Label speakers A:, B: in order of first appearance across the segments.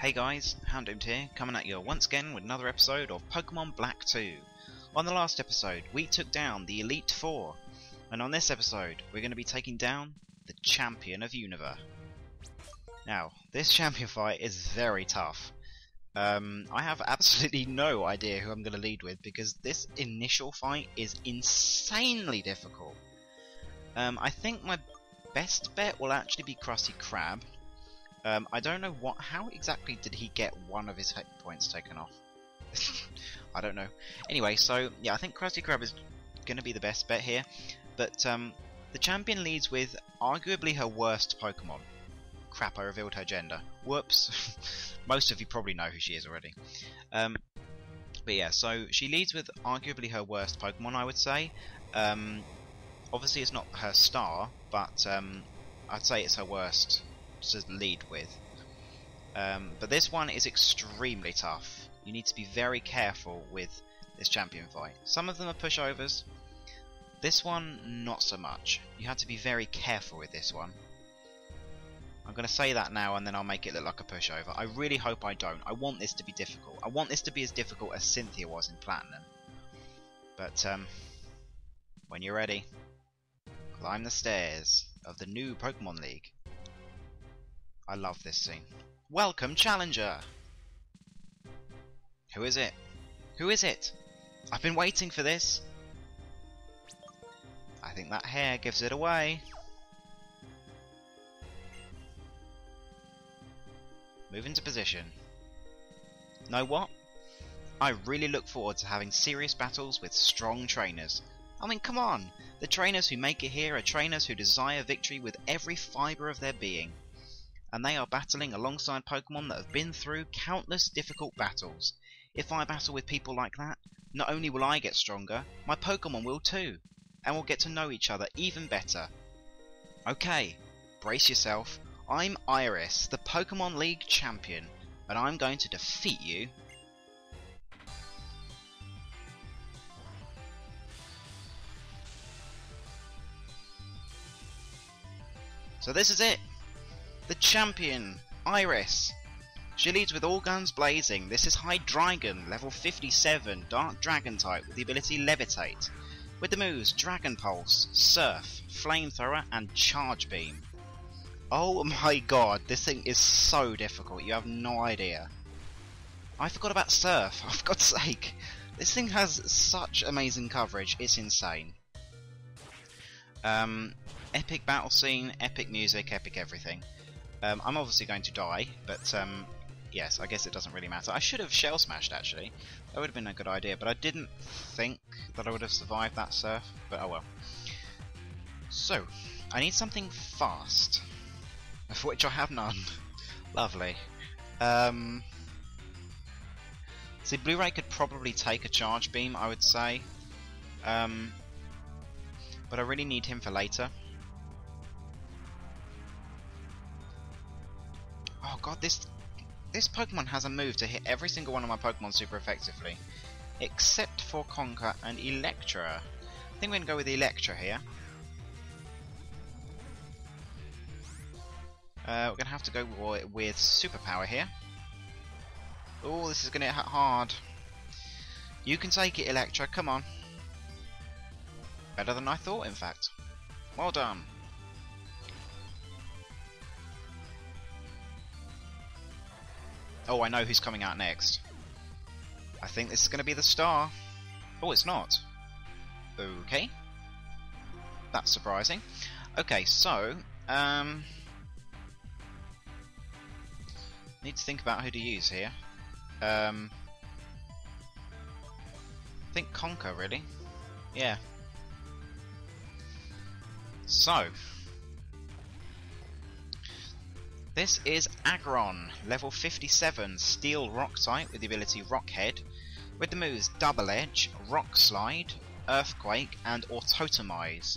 A: Hey guys, Hounddoomed here, coming at you once again with another episode of Pokemon Black 2. On the last episode, we took down the Elite Four, and on this episode, we're going to be taking down the Champion of Unova. Now, this champion fight is very tough. Um, I have absolutely no idea who I'm going to lead with because this initial fight is insanely difficult. Um, I think my best bet will actually be Krusty Krab. Um, I don't know what. How exactly did he get one of his hit points taken off? I don't know. Anyway, so yeah, I think Krusty Krab is going to be the best bet here. But um, the champion leads with arguably her worst Pokemon. Crap, I revealed her gender. Whoops. Most of you probably know who she is already. Um, but yeah, so she leads with arguably her worst Pokemon, I would say. Um, obviously, it's not her star, but um, I'd say it's her worst to lead with. Um, but this one is extremely tough. You need to be very careful with this champion fight. Some of them are pushovers. This one, not so much. You have to be very careful with this one. I'm going to say that now and then I'll make it look like a pushover. I really hope I don't. I want this to be difficult. I want this to be as difficult as Cynthia was in Platinum. But, um, when you're ready, climb the stairs of the new Pokemon League. I love this scene. Welcome, Challenger! Who is it? Who is it? I've been waiting for this. I think that hair gives it away. Move into position. Know what? I really look forward to having serious battles with strong trainers. I mean, come on! The trainers who make it here are trainers who desire victory with every fibre of their being. And they are battling alongside Pokemon that have been through countless difficult battles. If I battle with people like that, not only will I get stronger, my Pokemon will too. And we'll get to know each other even better. Okay, brace yourself. I'm Iris, the Pokemon League champion, and I'm going to defeat you. So this is it. The champion, Iris. She leads with all guns blazing. This is Hydreigon, level 57, Dark Dragon type with the ability Levitate. With the moves Dragon Pulse, Surf, Flamethrower, and Charge Beam. Oh my god, this thing is so difficult, you have no idea. I forgot about Surf, for God's sake. This thing has such amazing coverage, it's insane. Um, epic battle scene, epic music, epic everything. Um, I'm obviously going to die, but um, yes, I guess it doesn't really matter. I should have shell smashed actually. That would have been a good idea, but I didn't think that I would have survived that surf, but oh well. So, I need something fast, of which I have none. Lovely. Um, see, Blu-ray could probably take a charge beam, I would say. Um, but I really need him for later. Oh god, this this Pokemon has a move to hit every single one of my Pokemon super effectively. Except for Conker and Electra. I think we're going to go with Electra here. Uh, we're going to have to go with Superpower here. Oh, this is going to hit hard. You can take it, Electra, come on. Better than I thought, in fact. Well done. Oh, I know who's coming out next. I think this is going to be the star. Oh, it's not. Okay. That's surprising. Okay, so, um... Need to think about who to use here. Um... I think Conker, really. Yeah. So, this is Aggron, level 57, Steel Rock type with the ability Rock Head, with the moves Double Edge, Rock Slide, Earthquake, and Autotomize.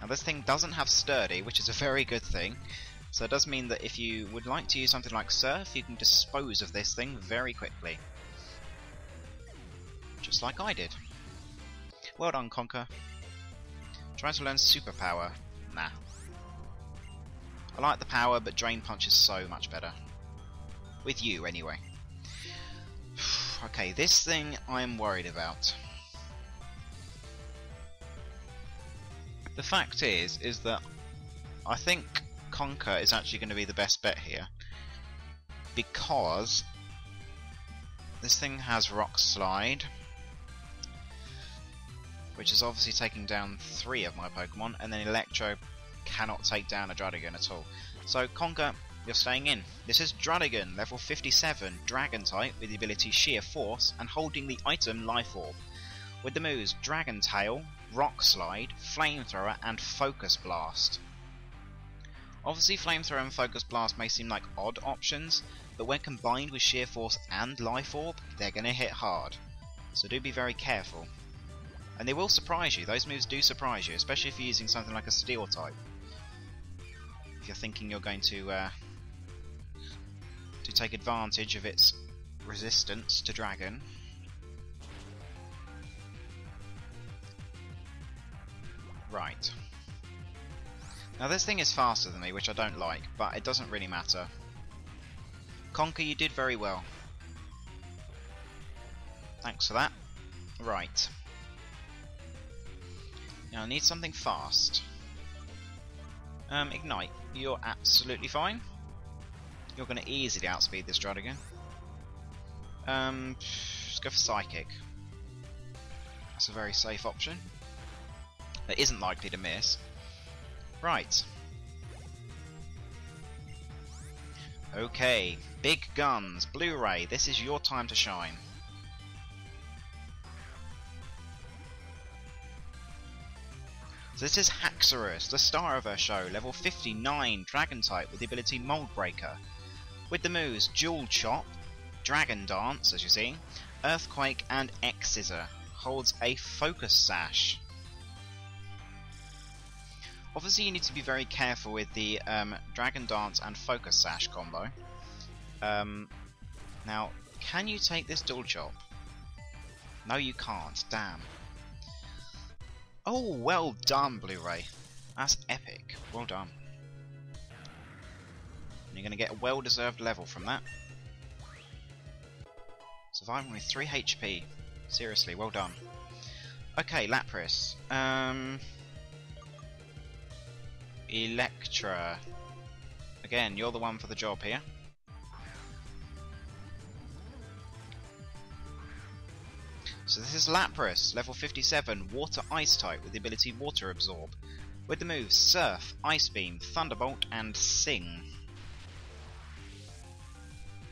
A: Now this thing doesn't have Sturdy, which is a very good thing, so it does mean that if you would like to use something like Surf, you can dispose of this thing very quickly. Just like I did. Well done, Conker. Try to learn Superpower. Nah, I like the power, but Drain Punch is so much better. With you, anyway. okay, this thing I'm worried about. The fact is, is that I think Conker is actually going to be the best bet here. Because this thing has Rock Slide, which is obviously taking down three of my Pokemon, and then Electra cannot take down a Druddigon at all. So Conker, you're staying in. This is Druddigon, level 57, Dragon type with the ability Sheer Force and holding the item Life Orb. With the moves Dragon Tail, Rock Slide, Flamethrower and Focus Blast. Obviously Flamethrower and Focus Blast may seem like odd options, but when combined with Sheer Force and Life Orb, they're going to hit hard. So do be very careful. And they will surprise you, those moves do surprise you, especially if you're using something like a Steel type. If you're thinking you're going to uh, to take advantage of its resistance to Dragon. Right. Now this thing is faster than me, which I don't like, but it doesn't really matter. Conker, you did very well. Thanks for that. Right. Now I need something fast. Um, Ignite, you're absolutely fine. You're going to easily outspeed this Druddigon. Um, let's go for Psychic. That's a very safe option. That isn't likely to miss. Right. Okay, big guns, Blu-ray, this is your time to shine. This is Haxorus, the star of our show, level 59, Dragon type with the ability Mold Breaker. With the moves Dual Chop, Dragon Dance, as you see, Earthquake and X Scissor. Holds a Focus Sash. Obviously, you need to be very careful with the um, Dragon Dance and Focus Sash combo. Um, now, can you take this Dual Chop? No, you can't. Damn. Oh, well done, Blu-ray. That's epic. Well done. And you're going to get a well-deserved level from that. Surviving with 3 HP. Seriously, well done. Okay, Lapras. Um, Electra. Again, you're the one for the job here. So this is Lapras, level 57, Water Ice type with the ability Water Absorb. With the moves Surf, Ice Beam, Thunderbolt and Sing.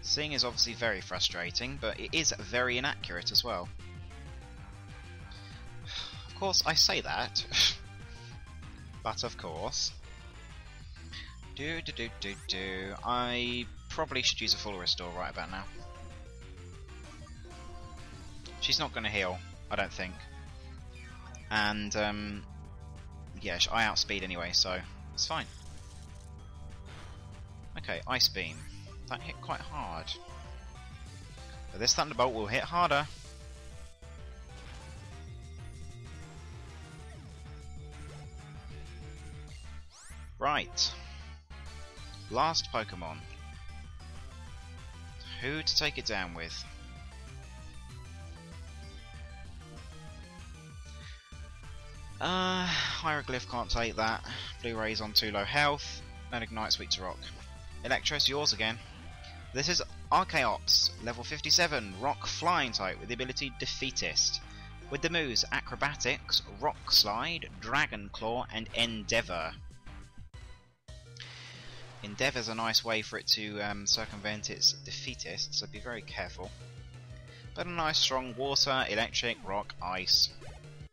A: Sing is obviously very frustrating, but it is very inaccurate as well. Of course, I say that. but of course. Do do do do do. I probably should use a full restore right about now. She's not going to heal, I don't think. And, um, yeah, I outspeed anyway, so it's fine. Okay, Ice Beam. That hit quite hard. But this Thunderbolt will hit harder. Right. Last Pokemon. Who to take it down with? Uh, Hieroglyph can't take that. Blu-ray's on too low health. And Ignite's weak to rock. Electra's yours again. This is Archeops, level 57, rock flying type with the ability Defeatist. With the moves Acrobatics, Rock Slide, Dragon Claw, and Endeavour. Endeavour's a nice way for it to um, circumvent its Defeatist, so be very careful. But a nice strong water, electric, rock, ice,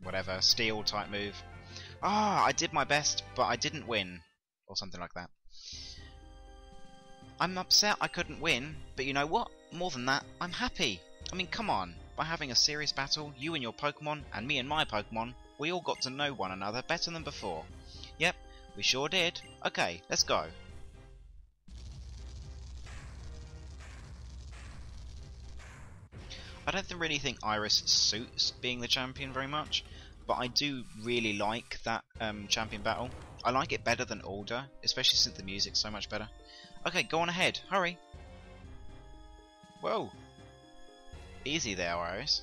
A: whatever, steel type move. Ah, I did my best, but I didn't win. Or something like that. I'm upset I couldn't win, but you know what? More than that, I'm happy. I mean, come on. By having a serious battle, you and your Pokemon, and me and my Pokemon, we all got to know one another better than before. Yep, we sure did. Okay, let's go. I don't really think Iris suits being the champion very much, but I do really like that um, champion battle. I like it better than Alder, especially since the music's so much better. Okay, go on ahead. Hurry. Whoa. Easy there, Iris.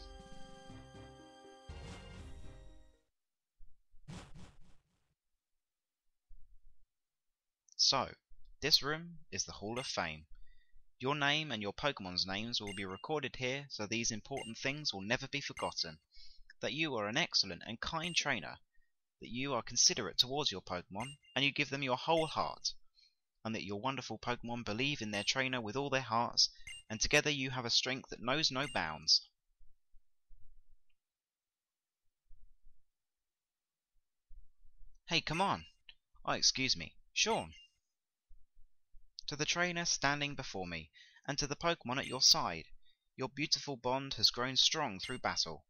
A: So, this room is the Hall of Fame. Your name and your Pokemon's names will be recorded here so these important things will never be forgotten. That you are an excellent and kind trainer, that you are considerate towards your Pokemon, and you give them your whole heart, and that your wonderful Pokemon believe in their trainer with all their hearts, and together you have a strength that knows no bounds. Hey, come on! Oh, excuse me. Sean! To the trainer standing before me, and to the Pokemon at your side, your beautiful bond has grown strong through battle.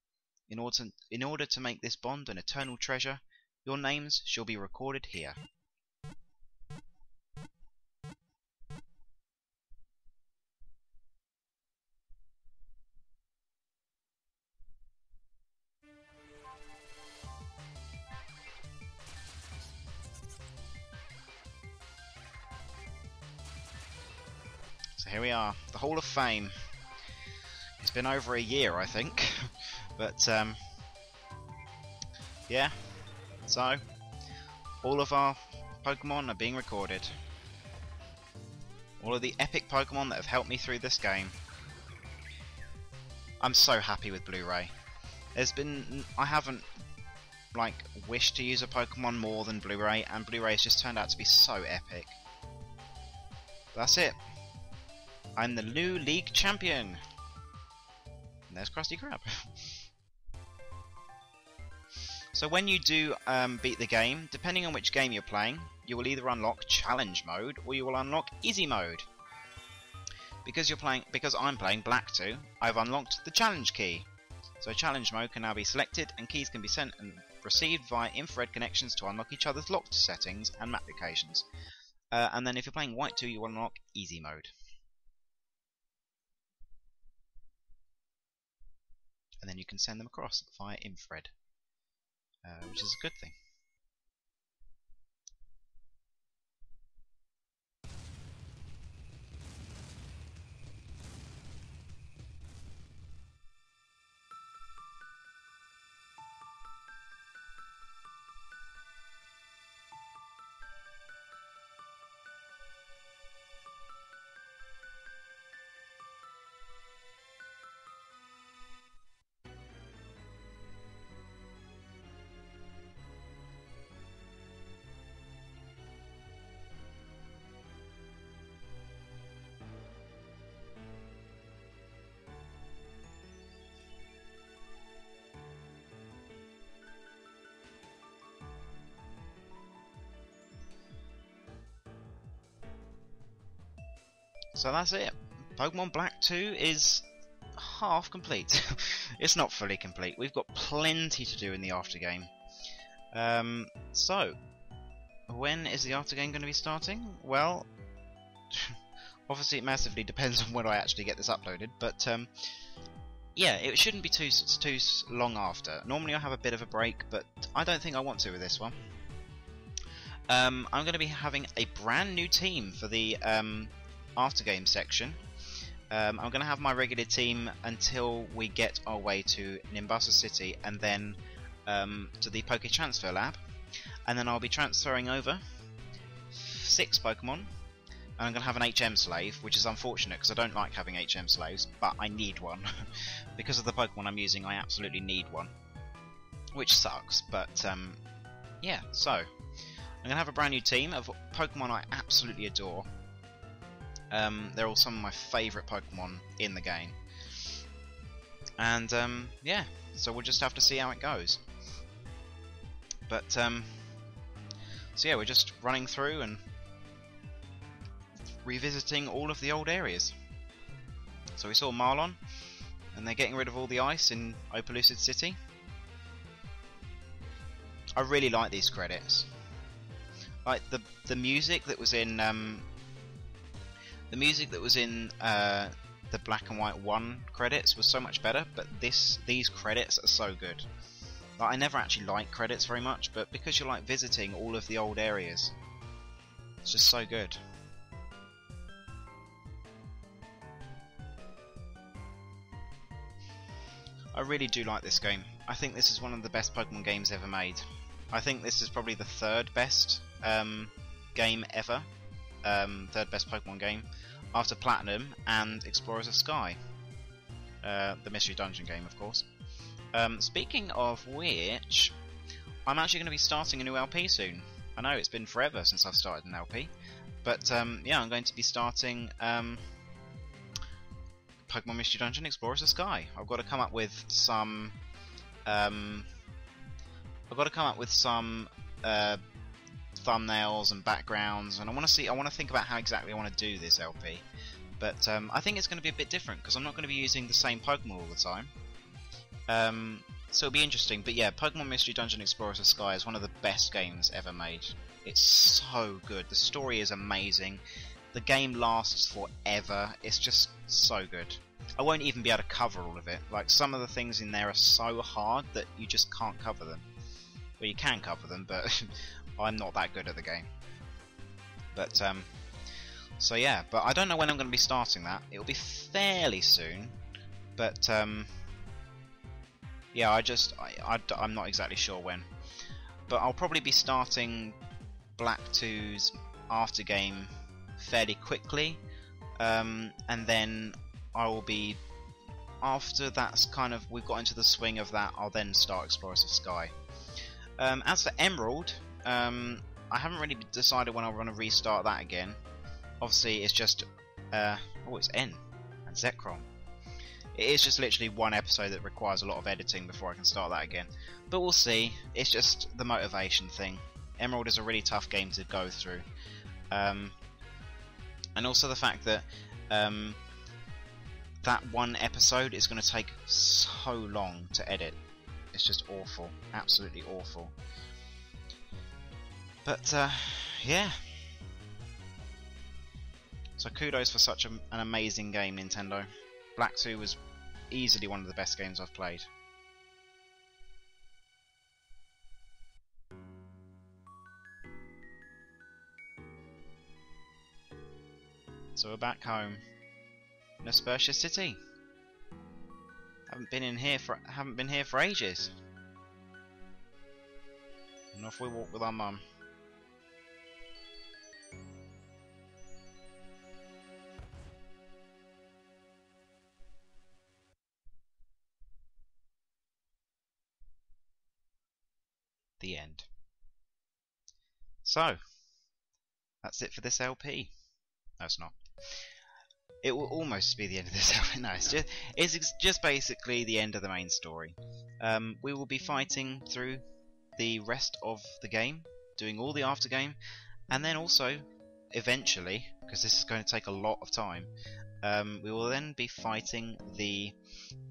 A: In order, in order to make this bond an eternal treasure, your names shall be recorded here. So here we are, the Hall of Fame. It's been over a year, I think, but um, yeah. So all of our Pokemon are being recorded. All of the epic Pokemon that have helped me through this game. I'm so happy with Blu-ray. There's been I haven't like wished to use a Pokemon more than Blu-ray, and Blu-ray has just turned out to be so epic. That's it. I'm the new league champion. And there's Krusty Krab. so when you do um, beat the game, depending on which game you're playing, you will either unlock challenge mode or you will unlock easy mode. Because you're playing, because I'm playing Black 2, I've unlocked the challenge key. So challenge mode can now be selected and keys can be sent and received via infrared connections to unlock each other's locked settings and map locations. Uh, and then if you're playing White 2, you will unlock easy mode. and then you can send them across via infrared, Uh, which is a good thing. So that's it. Pokemon Black 2 is half complete. it's not fully complete. We've got plenty to do in the aftergame. Um, so, when is the aftergame going to be starting? Well, obviously it massively depends on when I actually get this uploaded, but um, yeah, it shouldn't be too too long after. Normally I have a bit of a break, but I don't think I want to with this one. Um, I'm going to be having a brand new team for the um, after game section. Um, I'm going to have my regular team until we get our way to Nimbasa City and then um, to the Poke Transfer Lab. And then I'll be transferring over six Pokemon. And I'm going to have an HM slave, which is unfortunate because I don't like having HM slaves, but I need one. because of the Pokemon I'm using, I absolutely need one. Which sucks, but um, yeah, so. I'm going to have a brand new team of Pokemon I absolutely adore. Um, they're all some of my favourite Pokemon in the game. And um, yeah, so we'll just have to see how it goes. But um, so yeah, we're just running through and revisiting all of the old areas. So we saw Marlon, and they're getting rid of all the ice in Opelucid City. I really like these credits. Like the the music that was in um, the music that was in uh, the black and white one credits was so much better, but this these credits are so good. Like, I never actually like credits very much, but because you're like visiting all of the old areas, it's just so good. I really do like this game. I think this is one of the best Pokemon games ever made. I think this is probably the third best um, game ever. Um, third best Pokemon game after Platinum and Explorers of Sky. Uh, the Mystery Dungeon game, of course. Um, speaking of which, I'm actually going to be starting a new LP soon. I know it's been forever since I've started an LP, but um, yeah, I'm going to be starting um, Pokemon Mystery Dungeon Explorers of Sky. I've got to come up with some. Um, I've got to come up with some uh, thumbnails and backgrounds, and I want to see. I want to think about how exactly I want to do this LP. But um, I think it's going to be a bit different because I'm not going to be using the same Pokemon all the time. Um, so it'll be interesting. But yeah, Pokemon Mystery Dungeon Explorers of Sky is one of the best games ever made. It's so good. The story is amazing. The game lasts forever. It's just so good. I won't even be able to cover all of it. Like some of the things in there are so hard that you just can't cover them. Well, you can cover them, but I'm not that good at the game. But um, so yeah, but I don't know when I'm going to be starting that. It'll be fairly soon, but um, yeah, I just I, I am not exactly sure when. But I'll probably be starting Black 2's after game fairly quickly, um, and then I will be after that's kind of we've got into the swing of that. I'll then start Explorers of Sky. Um, as for Emerald, um, I haven't really decided when I want to restart that again. Obviously, it's just uh, oh, it's N and Zekrom. It is just literally one episode that requires a lot of editing before I can start that again. But we'll see. It's just the motivation thing. Emerald is a really tough game to go through. Um, and also the fact that um, that one episode is going to take so long to edit. It's just awful. Absolutely awful. But, uh, yeah. So kudos for such a, an amazing game, Nintendo. Black 2 was easily one of the best games I've played. So we're back home in Aspertia City. Haven't been in here for haven't been here for ages. And off we walk with our mum. So, that's it for this LP. No, it's not. It will almost be the end of this LP. No, it's just, it's just basically the end of the main story. Um, we will be fighting through the rest of the game, doing all the after game, and then also, eventually, because this is going to take a lot of time, um, we will then be fighting the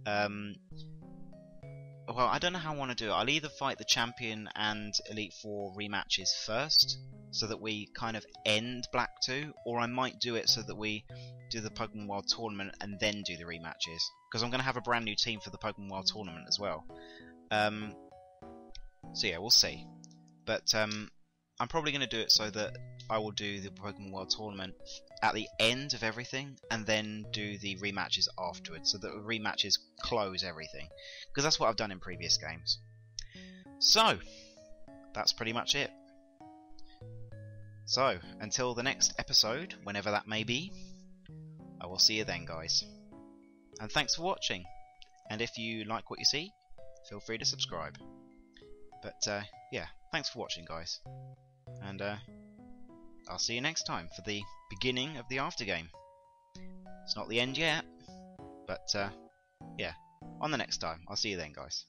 A: um, well, I don't know how I want to do it. I'll either fight the champion and Elite Four rematches first, so that we kind of end Black 2, or I might do it so that we do the Pokemon World Tournament and then do the rematches. Because I'm going to have a brand new team for the Pokemon World Tournament as well. Um, so yeah, we'll see. But um, I'm probably going to do it so that I will do the Pokemon World Tournament at the end of everything and then do the rematches afterwards so that the rematches close everything because that's what I've done in previous games. So, that's pretty much it. So, until the next episode, whenever that may be, I will see you then guys. And thanks for watching. And if you like what you see, feel free to subscribe. But uh, yeah, thanks for watching guys. And uh, I'll see you next time for the beginning of the aftergame. It's not the end yet, but uh, yeah, on the next time. I'll see you then, guys.